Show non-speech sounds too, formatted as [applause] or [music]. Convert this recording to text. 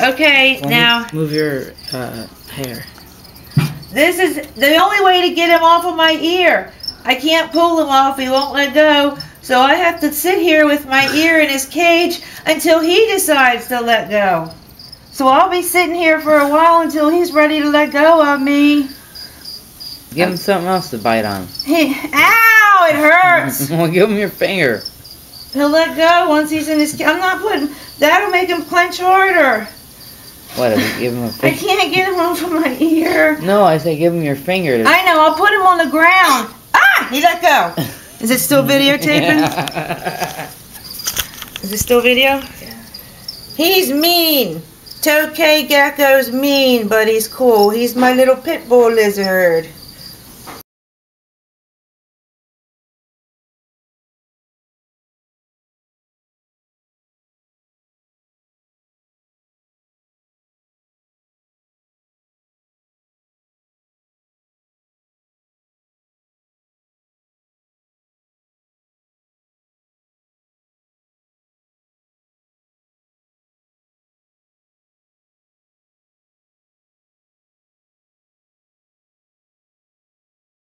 Okay, now move, move your uh, hair. this is the only way to get him off of my ear. I can't pull him off. He won't let go. So I have to sit here with my ear in his cage until he decides to let go. So I'll be sitting here for a while until he's ready to let go of me. Give him something else to bite on. He, ow! It hurts. [laughs] well, give him your finger. He'll let go once he's in his. I'm not putting. That'll make him clench harder. What? If you give him a I finger? I can't get him off of my ear. No, I say give him your finger. I know. I'll put him on the ground. Ah! He let go. Is it still videotaping? [laughs] Is it still video? Yeah. He's mean. Tokay Gecko's mean, but he's cool. He's my little pit bull lizard.